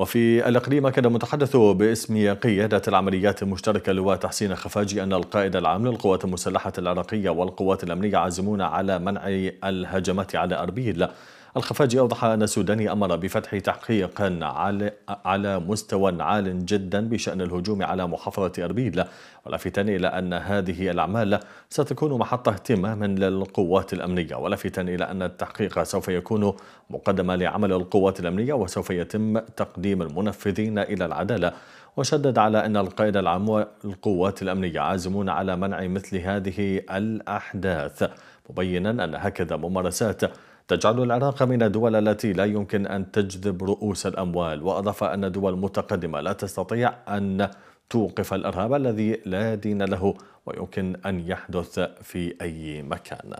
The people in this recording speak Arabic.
وفي الإقليم أكد متحدث باسم قيادة العمليات المشتركة لواء تحسين خفاجي أن القائد العام للقوات المسلحة العراقية والقوات الأمنية عازمون على منع الهجمات على أربيل الخفاجي أوضح أن السوداني أمر بفتح تحقيق على مستوى عال جدا بشأن الهجوم على محافظة أربيل. ولافتا إلى أن هذه الأعمال ستكون محط اهتمام للقوات الأمنية. ولافتا إلى أن التحقيق سوف يكون مقدما لعمل القوات الأمنية وسوف يتم تقديم المنفذين إلى العدالة. وشدد على أن القائد العام والقوات الأمنية عازمون على منع مثل هذه الأحداث مبينا أن هكذا ممارسات تجعل العراق من الدول التي لا يمكن أن تجذب رؤوس الأموال. وأضاف أن الدول المتقدمة لا تستطيع أن توقف الإرهاب الذي لا دين له ويمكن أن يحدث في أي مكان.